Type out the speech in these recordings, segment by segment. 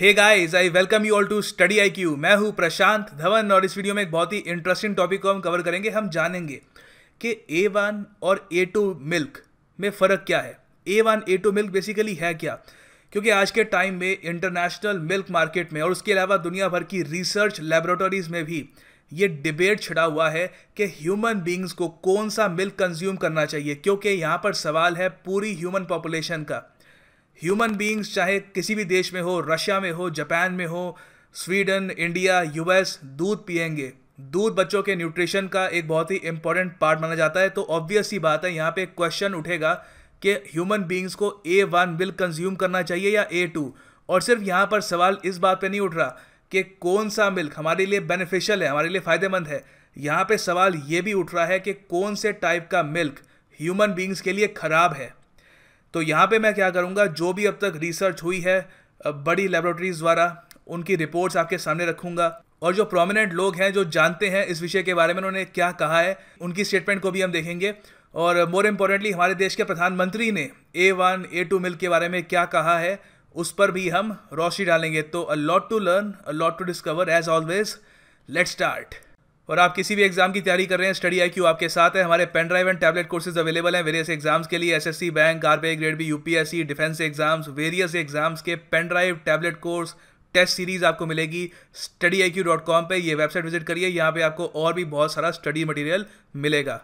Hey guys I welcome you all to Study IQ मैं हूँ प्रशांत धवन और इस वीडियो में एक बहुत ही इंटरेस्टिंग टॉपिक को हम कवर करेंगे। हम जानेंगे कि ए वन और ए टू मिल्क में फ़र्क क्या है। A one A two milk basically है क्या? क्योंकि आज के टाइम में इंटरनेशनल मिल्क मार्केट में और उसके अलावा दुनिया भर की रिसर्च लेबोरेटरीज में भी ये डिबेट छिड़ा हुआ है कि ह्यूमन बींग्स को कौन सा मिल्क कंज्यूम करना चाहिए। क्योंकि यहाँ पर सवाल है पूरी ह्यूमन पॉपुलेशन का। ह्यूमन बींग्स चाहे किसी भी देश में हो रशिया में हो जापान में हो स्वीडन इंडिया यूएस दूध पियेंगे दूध बच्चों के न्यूट्रिशन का एक बहुत ही इंपॉर्टेंट पार्ट माना जाता है। तो ऑब्वियस ही बात है, यहाँ पे क्वेश्चन उठेगा कि ह्यूमन बींग्स को ए वन मिल्क कंज्यूम करना चाहिए या ए टू और सिर्फ़ यहाँ पर सवाल इस बात पे नहीं उठ रहा कि कौन सा मिल्क हमारे लिए बेनिफिशियल है, हमारे लिए फ़ायदेमंद है। यहाँ पे सवाल ये भी उठ रहा है कि कौन से टाइप का मिल्क ह्यूमन बींग्स के लिए ख़राब है? तो यहाँ पे मैं क्या करूँगा, जो भी अब तक रिसर्च हुई है बड़ी लेबोरेटरीज द्वारा, उनकी रिपोर्ट्स आपके सामने रखूँगा। और जो प्रोमिनेंट लोग हैं, जो जानते हैं इस विषय के बारे में, उन्होंने क्या कहा है, उनकी स्टेटमेंट को भी हम देखेंगे। और मोर इम्पोर्टेंटली हमारे देश के प्रधानमंत्री ने A one A two milk के बारे में क्या कहा है, उस पर भी हम रोशनी डालेंगे। तो a lot to learn a lot to discover as always let start और आप किसी भी एग्ज़ाम की तैयारी कर रहे हैं स्टडी आई क्यू आपके साथ है, हमारे pen drive and tablet courses available हैं वेरियस एग्ज़ाम्स के लिए SSC bank RBI grade B UPSC defence exams various exams के pen drive tablet course test series आपको मिलेगी स्टडी आई क्यू डॉट कॉम पर वेबसाइट विज़िट करिए, यहाँ पे आपको और भी बहुत सारा स्टडी मटेरियल मिलेगा।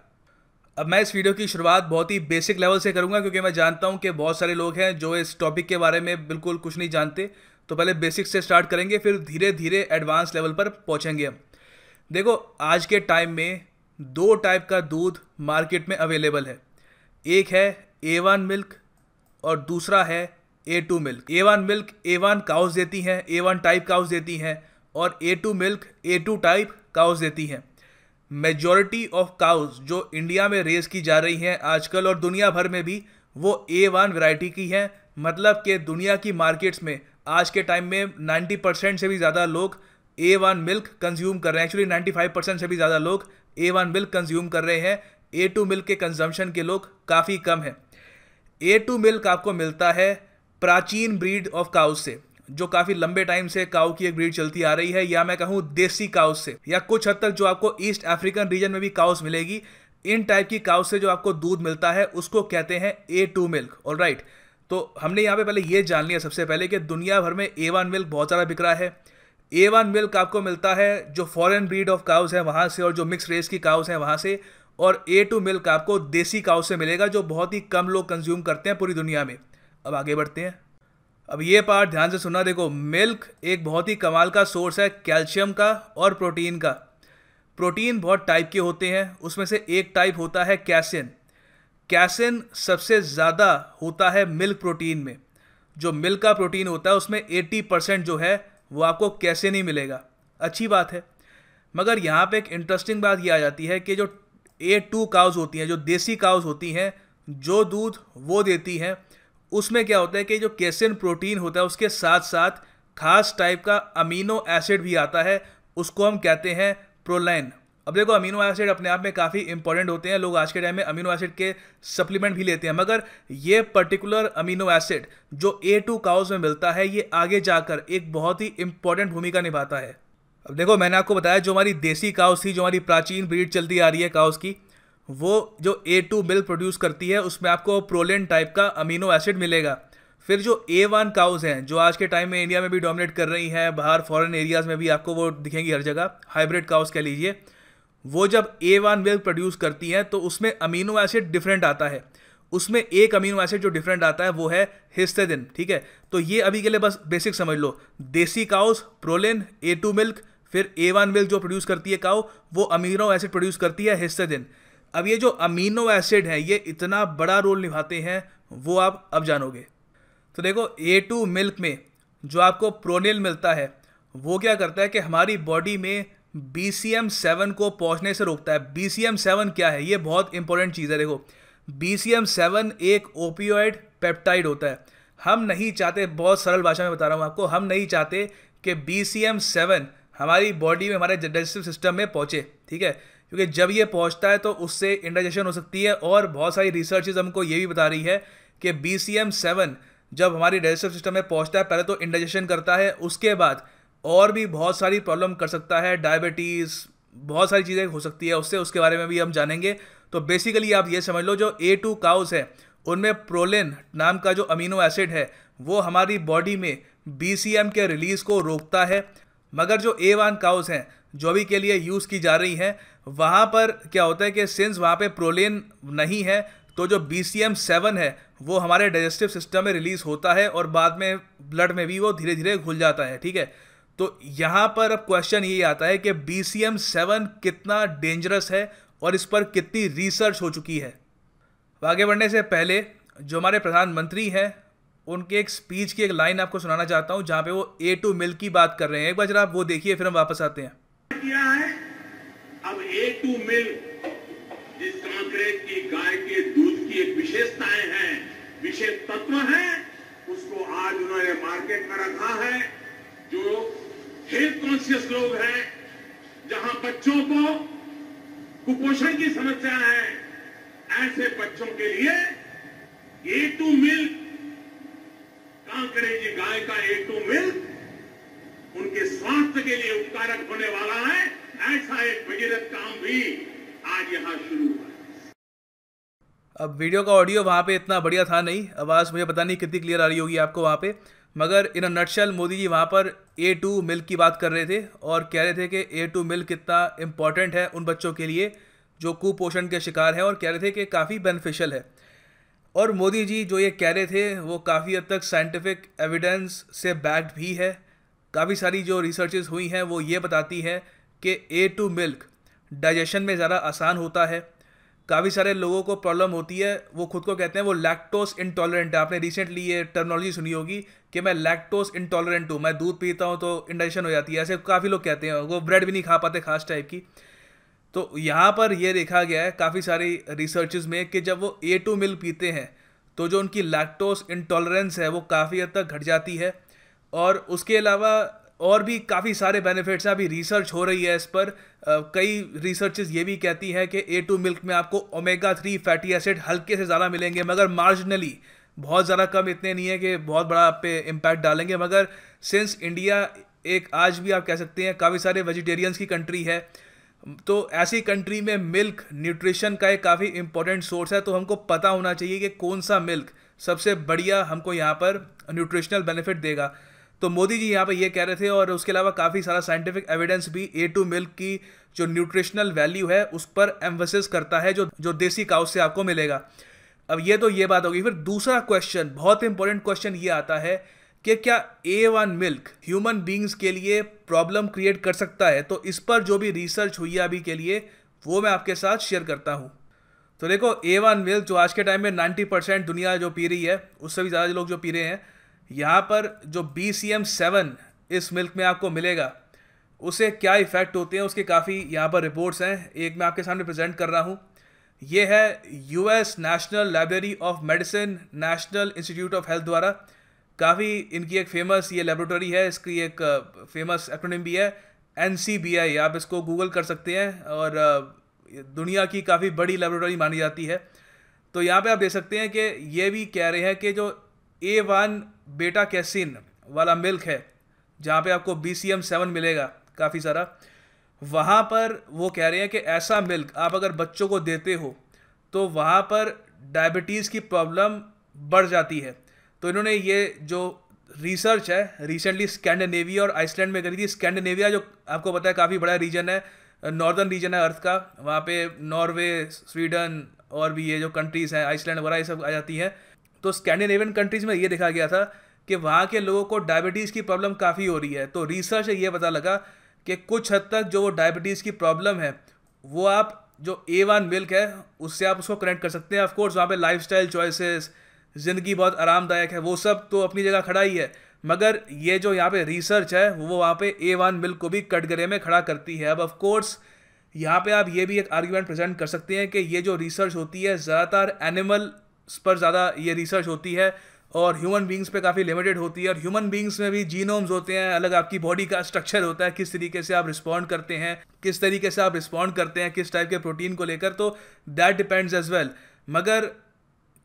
अब मैं इस वीडियो की शुरुआत बहुत ही बेसिक लेवल से करूँगा, क्योंकि मैं जानता हूँ कि बहुत सारे लोग हैं जो इस टॉपिक के बारे में बिल्कुल कुछ नहीं जानते। तो पहले बेसिक से स्टार्ट करेंगे, फिर धीरे धीरे एडवांस लेवल पर पहुँचेंगे हम। देखो, आज के टाइम में दो टाइप का दूध मार्केट में अवेलेबल है। एक है ए वन मिल्क और दूसरा है A two milk A one milk A one cows देती हैं ए वन टाइप काउस देती हैं और A two milk A two type cows देती हैं। मेजॉरिटी ऑफ़ काउस जो इंडिया में रेस की जा रही हैं आजकल और दुनिया भर में भी, वो ए वन वेराइटी की हैं। मतलब कि दुनिया की मार्केट्स में आज के टाइम में 90 परसेंट से भी ज़्यादा लोग ए वन मिल्क कंज्यूम कर रहे हैं। एक्चुअली 95 परसेंट से भी ज़्यादा लोग ए वन मिल्क कंज्यूम कर रहे हैं। ए टू मिल्क के कंजम्पशन के लोग काफ़ी कम हैं। ए टू मिल्क आपको मिलता है प्राचीन ब्रीड ऑफ़ काउस से, जो काफ़ी लंबे टाइम से काउ की एक ब्रीड चलती आ रही है, या मैं कहूँ देसी काउस से, या कुछ हद तक जो आपको ईस्ट अफ्रीकन रीजन में भी काउस मिलेगी, इन टाइप की काउस से जो आपको दूध मिलता है, उसको कहते हैं ए टू मिल्क और राइट तो हमने यहाँ पे पहले ये जान लिया सबसे पहले कि दुनिया भर में ए वन मिल्क बहुत ज़्यादा बिक रहा है। ए वन मिल्क आपको मिलता है, जो फॉरेन ब्रीड ऑफ़ काउस है वहाँ से और जो मिक्स रेस की काउस हैं वहाँ से और ए टू मिल्क आपको देसी काउ से मिलेगा, जो बहुत ही कम लोग कंज्यूम करते हैं पूरी दुनिया में। अब आगे बढ़ते हैं। अब ये पार्ट ध्यान से सुनना, देखो मिल्क एक बहुत ही कमाल का सोर्स है कैल्शियम का और प्रोटीन का। प्रोटीन बहुत टाइप के होते हैं, उसमें से एक टाइप होता है कैसिन। कैसिन सबसे ज़्यादा होता है मिल्क प्रोटीन में। जो मिल्क का प्रोटीन होता है, उसमें 80 परसेंट जो है वो आपको कैसे नहीं मिलेगा। अच्छी बात है। मगर यहाँ पे एक इंटरेस्टिंग बात ये आ जाती है कि जो ए टू काउज होती हैं, जो देसी काउज होती हैं, जो दूध वो देती हैं, उसमें क्या होता है कि जो कैसिन प्रोटीन होता है, उसके साथ साथ खास टाइप का अमीनो एसिड भी आता है, उसको हम कहते हैं प्रोलाइन अब देखो अमीनो एसिड अपने आप में काफ़ी इंपॉर्टेंट होते हैं। लोग आज के टाइम में अमीनो एसिड के सप्लीमेंट भी लेते हैं। मगर ये पर्टिकुलर अमीनो एसिड जो ए टू काउस में मिलता है, ये आगे जाकर एक बहुत ही इंपॉर्टेंट भूमिका निभाता है। अब देखो, मैंने आपको बताया, जो हमारी देसी काउस थी, जो हमारी प्राचीन ब्रीड चलती आ रही है काउस की, वो जो ए टू मिल्क प्रोड्यूस करती है, उसमें आपको प्रोलेन टाइप का अमीनो एसिड मिलेगा। फिर जो ए वन काउज हैं, जो आज के टाइम में इंडिया में भी डोमिनेट कर रही हैं, बाहर फॉरेन एरियाज़ में भी आपको वो दिखेंगी हर जगह। हाइब्रिड काउस कह लीजिए। वो जब ए वन मिल्क प्रोड्यूस करती हैं तो उसमें अमीनो एसिड डिफरेंट आता है। उसमें एक अमीनो एसिड जो डिफरेंट आता है, वो है हिस्टेदिन ठीक है? तो ये अभी के लिए बस बेसिक समझ लो। देसी cows proline A two milk फिर ए वन मिल्क जो प्रोड्यूस करती है काउ वो अमीनो एसिड प्रोड्यूस करती है हिस्टेदिन अब ये जो अमीनो एसिड है, ये इतना बड़ा रोल निभाते हैं, वो आप अब जानोगे। तो देखो ए टू मिल्क में जो आपको प्रोनिल मिलता है, वो क्या करता है कि हमारी बॉडी में बी सी एम सेवन को पहुँचने से रोकता है। बी सी एम सेवन क्या है? ये बहुत इंपॉर्टेंट चीज़ है, देखो। बी सी एम सेवन एक ओपियोइड पेप्टाइड होता है। हम नहीं चाहते, बहुत सरल भाषा में बता रहा हूँ आपको, हम नहीं चाहते कि बी सी एम सेवन हमारी बॉडी में, हमारे डाइजेस्टिव सिस्टम में पहुँचे, ठीक है? क्योंकि जब ये पहुँचता है तो उससे इंडाइजेशन हो सकती है और बहुत सारी रिसर्चेज हमको ये भी बता रही है कि बी सी एम सेवन जब हमारी डाइजेस्टिव सिस्टम में पहुँचता है, पहले तो इंडाइजेशन करता है, उसके बाद और भी बहुत सारी प्रॉब्लम कर सकता है डायबिटीज़ बहुत सारी चीज़ें हो सकती है उससे, उसके बारे में भी हम जानेंगे। तो बेसिकली आप ये समझ लो, जो ए टू काउस है, उनमें प्रोलिन नाम का जो अमीनो एसिड है, वो हमारी बॉडी में बीसीएम के रिलीज़ को रोकता है। मगर जो ए वन काउस हैं, जो भी के लिए यूज़ की जा रही हैं, वहाँ पर क्या होता है कि सिंस वहाँ पे प्रोलिन नहीं है तो जो बी सी एम सेवन है, वो हमारे डाइजेस्टिव सिस्टम में रिलीज़ होता है और बाद में ब्लड में भी वो धीरे धीरे घुल जाता है, ठीक है? तो यहाँ पर अब क्वेश्चन ये आता है कि बी सी एम सेवन कितना डेंजरस है और इस पर कितनी रिसर्च हो चुकी है। आगे बढ़ने से पहले जो हमारे प्रधानमंत्री हैं, उनके एक स्पीच की एक लाइन आपको सुनाना चाहता हूँ, जहाँ पे वो ए टू मिल्क की बात कर रहे हैं। एक बार जरा आप वो देखिए, फिर हम वापस आते हैं। किया है? अब ए टू मिल्क जिस कांकरेज की गाय के दूध की एक विशेषताएँ हैं, विशेष तत्व है, उसको आज उन्होंने मार्केट में रखा है, जो हेल्थ कॉन्शियस लोग हैं, जहाँ बच्चों को कुपोषण की समस्या है। ऐसे बच्चों के लिए ए टू मिल्क कांकरेजी गाय का ए टू मिल्क उनके स्वास्थ्य के लिए उपकारक होने वाला है। ऐसा एक भगीरथ काम भी आज यहाँ शुरू हुआ अब वीडियो का ऑडियो वहाँ पे इतना बढ़िया था नहीं। आवाज़ मुझे पता नहीं कितनी क्लियर आ रही होगी आपको वहाँ पे। मगर इन नटशल मोदी जी वहाँ पर ए टू मिल्क की बात कर रहे थे और कह रहे थे कि ए टू मिल्क कितना इंपॉर्टेंट है उन बच्चों के लिए जो कुपोषण के शिकार हैं और कह रहे थे कि काफ़ी बेनिफिशियल है। और मोदी जी जो ये कह रहे थे, वो काफ़ी हद तक साइंटिफिक एविडेंस से बैक्ड भी है। काफ़ी सारी जो रिसर्चेज हुई हैं, वो ये बताती हैं कि ए टू मिल्क डाइजेशन में ज़्यादा आसान होता है। काफ़ी सारे लोगों को प्रॉब्लम होती है। वो खुद को कहते हैं, वो लैक्टोस इंटॉलरेंट है। आपने रिसेंटली ये टर्मोलॉजी सुनी होगी कि मैं लैक्टोस इंटॉलरेंट हूँ। मैं दूध पीता हूँ तो इंडाइजेशन हो जाती है। ऐसे काफ़ी लोग कहते हैं। वो ब्रेड भी नहीं खा पाते खास टाइप की। तो यहाँ पर यह देखा गया है काफ़ी सारी रिसर्चेज में कि जब वो ए टू मिल्क पीते हैं तो जो उनकी लैक्टोस इंटॉलरेंस है, वो काफ़ी हद तक घट जाती है। और उसके अलावा और भी काफ़ी सारे बेनिफिट्स हैं। अभी रिसर्च हो रही है इस पर। आ, कई रिसर्चेज ये भी कहती हैं कि ए टू मिल्क में आपको ओमेगा थ्री फैटी एसिड हल्के से ज़्यादा मिलेंगे मगर मार्जिनली बहुत ज़्यादा कम इतने नहीं है कि बहुत बड़ा आप पे इम्पैक्ट डालेंगे। मगर सिंस इंडिया एक आज भी आप कह सकते हैं काफ़ी सारे वेजिटेरियंस की कंट्री है तो ऐसी कंट्री में मिल्क न्यूट्रिशन का एक काफ़ी इंपॉर्टेंट सोर्स है। तो हमको पता होना चाहिए कि कौन सा मिल्क सबसे बढ़िया हमको यहाँ पर न्यूट्रिशनल बेनिफिट देगा। तो मोदी जी यहाँ पर ये कह रहे थे और उसके अलावा काफ़ी सारा साइंटिफिक एविडेंस भी ए टू मिल्क की जो न्यूट्रिशनल वैल्यू है, उस पर एम्फोसिस करता है, जो जो देसी काउ से आपको मिलेगा। अब ये तो ये बात होगी फिर दूसरा क्वेश्चन बहुत इंपॉर्टेंट क्वेश्चन ये आता है कि क्या A one milk human beings के लिए प्रॉब्लम क्रिएट कर सकता है? तो इस पर जो भी रिसर्च हुई है अभी के लिए, वो मैं आपके साथ शेयर करता हूँ। तो देखो ए वन मिल्क जो आज के टाइम में 90 परसेंट दुनिया जो पी रही है, उससे भी ज़्यादा लोग जो पी रहे हैं यहाँ पर जो बी सी एम सेवन इस मिल्क में आपको मिलेगा, उसे क्या इफ़ेक्ट होते हैं, उसके काफ़ी यहाँ पर रिपोर्ट्स हैं। एक मैं आपके सामने प्रेजेंट कर रहा हूँ। ये है US national library of medicine national institute of health द्वारा। काफ़ी इनकी एक फ़ेमस ये लेबोरेटरी है, इसकी एक फ़ेमस एक्रोनिम भी है एन सी बी आई आप इसको गूगल कर सकते हैं और दुनिया की काफ़ी बड़ी लेबोरेटरी मानी जाती है। तो यहाँ पे आप देख सकते हैं कि ये भी कह रहे हैं कि जो ए वन बेटा कैसिन वाला मिल्क है, जहाँ पे आपको बी सी एम सेवन मिलेगा काफ़ी सारा। वहाँ पर वो कह रहे हैं कि ऐसा मिल्क आप अगर बच्चों को देते हो तो वहाँ पर डायबिटीज़ की प्रॉब्लम बढ़ जाती है। तो इन्होंने ये जो रिसर्च है, रिसेंटली स्कैंडिनेविया और आइसलैंड में करी थी। स्कैंडिनेविया जो आपको पता है काफ़ी बड़ा रीजन है, नॉर्दर्न रीजन है अर्थ का। वहाँ पे नॉर्वे, स्वीडन और भी ये जो कंट्रीज़ हैं, आइसलैंड वगैरह ये सब आ जाती हैं। तो स्कैंडिनेवियन कंट्रीज़ में ये देखा गया था कि वहाँ के लोगों को डायबिटीज़ की प्रॉब्लम काफ़ी हो रही है। तो रिसर्च ये पता लगा कि कुछ हद तक जो वो डायबिटीज़ की प्रॉब्लम है, वो आप जो ए वन मिल्क है, उससे आप उसको कनेक्ट कर सकते हैं। ऑफकोर्स वहाँ पे लाइफ स्टाइल चॉइसेस ज़िंदगी बहुत आरामदायक है, वो सब तो अपनी जगह खड़ा ही है। मगर ये जो यहाँ पे रिसर्च है, वो वहाँ पे ए वन मिल्क को भी कटगरे में खड़ा करती है। अब ऑफ़ कोर्स यहाँ पे आप ये भी एक आर्ग्यूमेंट प्रेजेंट कर सकते हैं कि ये जो रिसर्च होती है, ज़्यादातर एनिमल्स पर ज़्यादा ये रिसर्च होती है और ह्यूमन बींग्स पे काफ़ी लिमिटेड होती है और ह्यूमन बींग्स में भी जीनोम्स होते हैं, अलग आपकी बॉडी का स्ट्रक्चर होता है, किस तरीके से आप रिस्पॉन्ड करते हैं, किस तरीके से आप रिस्पॉन्ड करते हैं, किस टाइप के प्रोटीन को लेकर तो दैट डिपेंड्स एज वेल मगर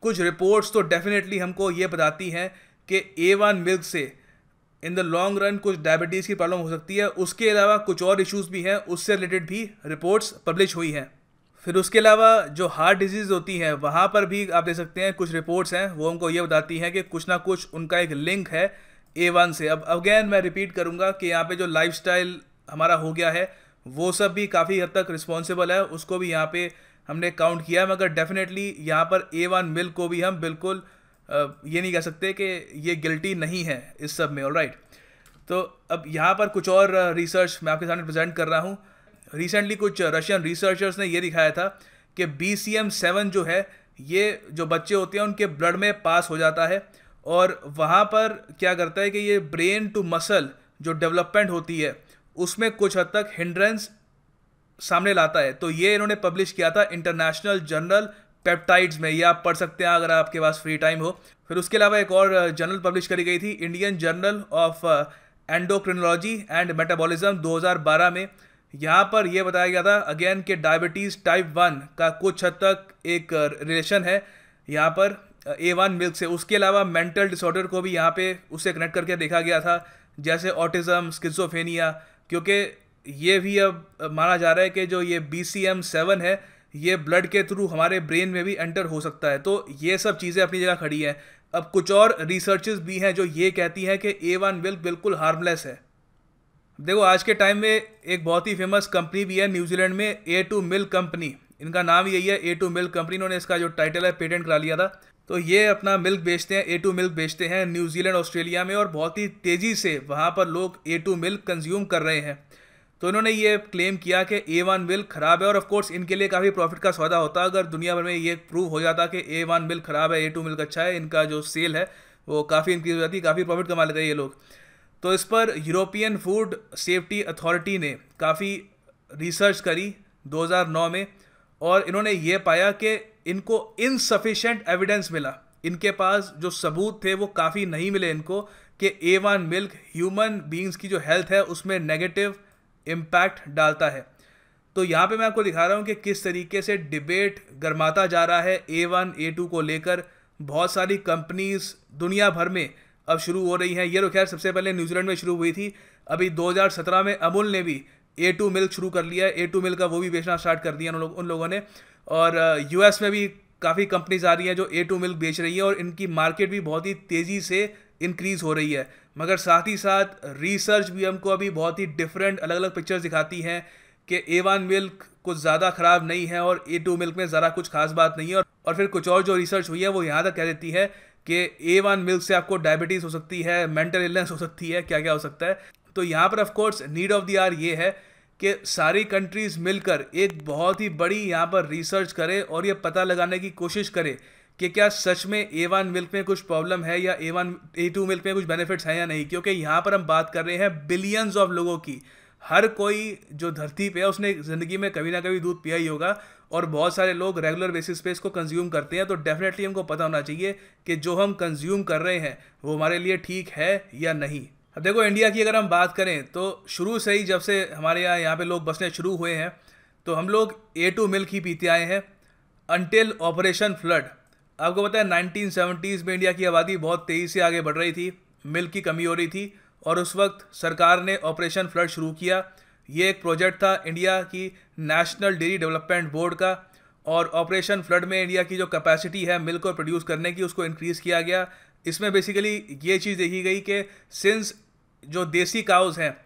कुछ रिपोर्ट्स तो डेफिनेटली हमको ये बताती हैं कि ए वन मिल्क से इन द लॉन्ग रन कुछ डायबिटीज़ की प्रॉब्लम हो सकती है, उसके अलावा कुछ और इश्यूज़ भी हैं, उससे रिलेटेड भी रिपोर्ट्स पब्लिश हुई हैं। फिर उसके अलावा जो हार्ट डिज़ीज़ होती हैं, वहाँ पर भी आप देख सकते हैं, कुछ रिपोर्ट्स हैं, वो हमको ये बताती हैं कि कुछ ना कुछ उनका एक लिंक है ए वन से। अब अगेन मैं रिपीट करूँगा कि यहाँ पे जो लाइफ हमारा हो गया है, वो सब भी काफ़ी हद तक रिस्पॉन्सिबल है, उसको भी यहाँ पे हमने काउंट किया मगर डेफिनेटली यहाँ पर ए वन मिल्क को भी हम बिल्कुल ये नहीं कह सकते कि ये गिल्टी नहीं है इस सब में राइट तो अब यहाँ पर कुछ और रिसर्च मैं आपके सामने प्रेजेंट कर रहा हूँ। रिसेंटली कुछ रशियन रिसर्चर्स ने ये दिखाया था कि बी सी एम सेवन जो है, ये जो बच्चे होते हैं, उनके ब्लड में पास हो जाता है और वहाँ पर क्या करता है कि ये ब्रेन टू मसल जो डेवलपमेंट होती है, उसमें कुछ हद तक हिंड्रेंस सामने लाता है। तो ये इन्होंने पब्लिश किया था इंटरनेशनल जर्नल पेप्टाइड्स में। ये आप पढ़ सकते हैं अगर आपके पास फ्री टाइम हो। फिर उसके अलावा एक और जर्नल पब्लिश करी गई थी Indian journal of endocrinology and metabolism 2012 में। यहाँ पर यह बताया गया था अगेन के डायबिटीज़ टाइप वन का कुछ हद तक एक रिलेशन है। यहाँ पर ए वन मिल्क से, उसके अलावा मेंटल डिसऑर्डर को भी यहाँ पे उससे कनेक्ट करके देखा गया था, जैसे ऑटिज़म स्किजोफेनिया क्योंकि ये भी अब माना जा रहा है कि जो ये बी सी एम सेवन है, ये ब्लड के थ्रू हमारे ब्रेन में भी एंटर हो सकता है। तो ये सब चीज़ें अपनी जगह खड़ी हैं। अब कुछ और रिसर्चेस भी हैं जो ये कहती हैं कि ए वन मिल्क बिल्कुल हार्मलेस है। देखो, आज के टाइम में एक बहुत ही फ़ेमस कंपनी भी है न्यूजीलैंड में ए टू मिल्क कंपनी इनका नाम यही है ए टू मिल्क कंपनी इन्होंने इसका जो टाइटल है पेटेंट करा लिया था। तो ये अपना मिल्क बेचते हैं ए टू मिल्क बेचते हैं न्यूजीलैंड ऑस्ट्रेलिया में और बहुत ही तेज़ी से वहाँ पर लोग ए टू मिल्क कंज्यूम कर रहे हैं। तो इन्होंने ये क्लेम किया कि ए वन मिल्क ख़राब है और ऑफकोर्स इनके लिए काफ़ी प्रॉफिट का सौदा होता अगर दुनिया भर में ये प्रूव हो जाता कि ए वन मिल्क ख़राब है ए टू मिल्क अच्छा है, इनका जो सेल है, वो काफ़ी इंक्रीज हो जाती है काफ़ी प्रॉफिट कमा लेते हैं ये लोग। तो इस पर यूरोपियन फ़ूड सेफ्टी अथॉरिटी ने काफ़ी रिसर्च करी 2009 में, और इन्होंने ये पाया कि इनको इनसफिशेंट एविडेंस मिला। इनके पास जो सबूत थे वो काफ़ी नहीं मिले इनको कि A one milk human beings की जो हेल्थ है उसमें नेगेटिव इम्पैक्ट डालता है। तो यहाँ पे मैं आपको दिखा रहा हूँ कि किस तरीके से डिबेट गर्माता जा रहा है ए वन ए टू को लेकर। बहुत सारी कंपनीज़ दुनिया भर में अब शुरू हो रही हैं। ये तो खैर सबसे पहले न्यूजीलैंड में शुरू हुई थी। अभी 2017 में अमूल ने भी ए टू मिल्क शुरू कर लिया है। ए टू मिल्क का वो भी बेचना स्टार्ट कर दिया उन, लोग, उन लोगों ने। और यूएस में भी काफ़ी कंपनीज़ आ रही हैं जो ए टू मिल्क बेच रही हैं और इनकी मार्केट भी बहुत ही तेज़ी से इंक्रीज़ हो रही है। मगर साथ ही साथ रिसर्च भी हमको अभी बहुत ही डिफरेंट अलग अलग पिक्चर्स दिखाती हैं कि ए वन मिल्क कुछ ज़्यादा ख़राब नहीं है और ए टू मिल्क में ज़रा कुछ खास बात नहीं है। और फिर कुछ और जो रिसर्च हुई है वो यहाँ तक कह देती है कि ए वन मिल्क से आपको डायबिटीज़ हो सकती है मेंटल इलनेस हो सकती है क्या क्या हो सकता है। तो यहाँ पर of course need of the hour ये है कि सारी कंट्रीज़ मिलकर एक बहुत ही बड़ी यहाँ पर रिसर्च करे और ये पता लगाने की कोशिश करे कि क्या सच में ए वन मिल्क में कुछ प्रॉब्लम है या A one A two milk में कुछ बेनिफिट्स हैं या नहीं। क्योंकि यहाँ पर हम बात कर रहे हैं बिलियंस ऑफ़ लोगों की। हर कोई जो धरती पे है, उसने ज़िंदगी में कभी ना कभी दूध पिया ही होगा और बहुत सारे लोग रेगुलर बेसिस पे इसको कंज्यूम करते हैं तो डेफिनेटली हमको पता होना चाहिए कि जो हम कंज्यूम कर रहे हैं, वो हमारे लिए ठीक है या नहीं। अब देखो इंडिया की अगर हम बात करें तो शुरू से ही जब से हमारे यहाँ यहाँ पे लोग बसने शुरू हुए हैं तो हम लोग ए टू मिल्क ही पीते आए हैं अनटिल ऑपरेशन फ्लड आपको पता है नाइनटीन में इंडिया की आबादी बहुत तेज़ी से आगे बढ़ रही थी मिल्क की कमी हो रही थी और उस वक्त सरकार ने ऑपरेशन फ्लड शुरू किया। ये एक प्रोजेक्ट था इंडिया की नेशनल डेयरी डेवलपमेंट बोर्ड का और ऑपरेशन फ्लड में इंडिया की जो कैपेसिटी है मिल्क को प्रोड्यूस करने की उसको इंक्रीज़ किया गया। इसमें बेसिकली ये चीज़ देखी गई कि सिंस जो देसी काउस हैं,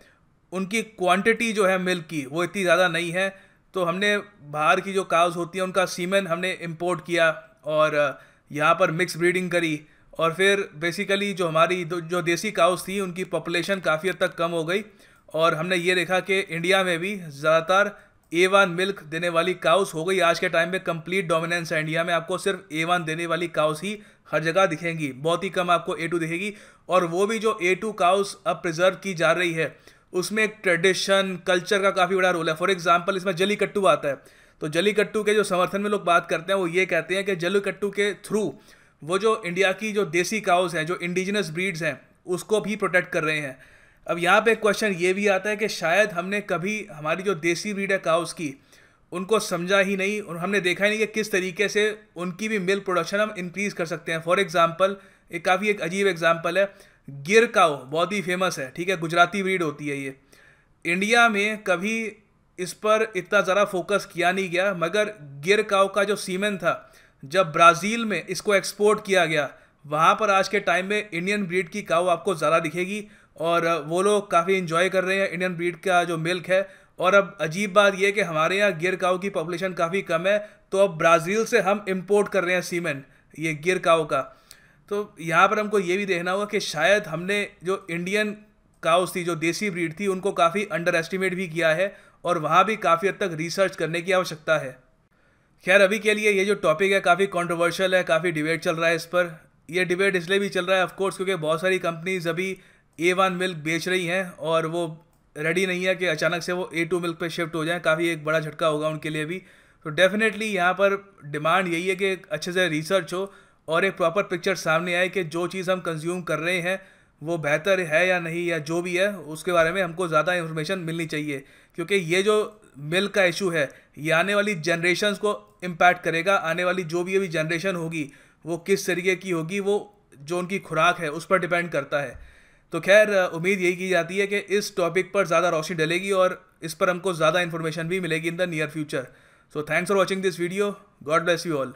उनकी क्वांटिटी जो है मिल्क की वो इतनी ज़्यादा नहीं है। तो हमने बाहर की जो काउस होती हैं, उनका सीमेन हमने इम्पोर्ट किया और, यहाँ पर मिक्स ब्रीडिंग करी। और फिर बेसिकली जो हमारी जो देसी काउस थी, उनकी पॉपुलेशन काफ़ी हद तक कम हो गई। और हमने ये देखा कि इंडिया में भी ज़्यादातर ए वन मिल्क देने वाली काउस हो गई। आज के टाइम में कंप्लीट डोमिनेंस है इंडिया में। आपको सिर्फ़ ए वन देने वाली काउस ही हर जगह दिखेंगी। बहुत ही कम आपको ए टू दिखेगी। और वो भी जो ए टू काउस अब प्रिजर्व की जा रही है, उसमें ट्रेडिशन कल्चर का काफ़ी बड़ा रोल है। फॉर एग्ज़ाम्पल इसमें जली कट्टू आता है। तो जली कट्टू के जो समर्थन में लोग बात करते हैं, वो ये कहते हैं कि जली कट्टू के थ्रू वो जो इंडिया की जो देसी काउस हैं, जो इंडिजिनस ब्रीड्स हैं, उसको भी प्रोटेक्ट कर रहे हैं। अब यहाँ पे क्वेश्चन ये भी आता है कि शायद हमने कभी हमारी जो देसी ब्रीड है काउस की, उनको समझा ही नहीं, और हमने देखा ही नहीं कि किस तरीके से उनकी भी मिल्क प्रोडक्शन हम इंक्रीज़ कर सकते हैं। फॉर एग्ज़ाम्पल एक काफ़ी एक अजीब एग्ज़ाम्पल है, गिर काओ बहुत ही फ़ेमस है, ठीक है, गुजराती ब्रीड होती है ये। इंडिया में कभी इस पर इतना ज़रा फोकस किया नहीं गया, मगर गिर काओ का जो सीमेंट था जब ब्राज़ील में इसको एक्सपोर्ट किया गया, वहाँ पर आज के टाइम में इंडियन ब्रीड की काऊ आपको ज़्यादा दिखेगी और वो लोग काफ़ी इन्जॉय कर रहे हैं इंडियन ब्रीड का जो मिल्क है। और अब अजीब बात यह कि हमारे यहाँ गिर काऊ की पॉपुलेशन काफ़ी कम है तो अब ब्राज़ील से हम इम्पोर्ट कर रहे हैं सीमेंट ये गिर काऊ का। तो यहाँ पर हमको ये भी देखना होगा कि शायद हमने जो इंडियन काउस थी, जो देसी ब्रीड थी, उनको काफ़ी अंडर एस्टिमेट भी किया है और वहाँ भी काफ़ी हद तक रिसर्च करने की आवश्यकता है। खैर, अभी के लिए ये जो टॉपिक है काफ़ी कंट्रोवर्शियल है, काफ़ी डिबेट चल रहा है इस पर। ये डिबेट इसलिए भी चल रहा है ऑफकोर्स क्योंकि बहुत सारी कंपनीज़ अभी ए वन मिल्क बेच रही हैं और वो रेडी नहीं है कि अचानक से वो ए टू मिल्क पे शिफ्ट हो जाए। काफ़ी एक बड़ा झटका होगा उनके लिए भी। तो डेफिनेटली यहाँ पर डिमांड यही है कि अच्छे से रिसर्च हो और एक प्रॉपर पिक्चर सामने आए कि जो चीज़ हम कंज्यूम कर रहे हैं, वो बेहतर है या नहीं या जो भी है, उसके बारे में हमको ज़्यादा इन्फॉर्मेशन मिलनी चाहिए। क्योंकि ये जो मिल्क का इशू है। ये आने वाली जनरेशन को इम्पैक्ट करेगा। आने वाली जो भी अभी जनरेशन होगी, वो किस तरीके की होगी, वो जो उनकी खुराक है, उस पर डिपेंड करता है। तो खैर, उम्मीद यही की जाती है कि इस टॉपिक पर ज़्यादा रोशनी डलेगी और इस पर हमको ज़्यादा इन्फॉर्मेशन भी मिलेगी in the near future so thanks for watching this video God bless you all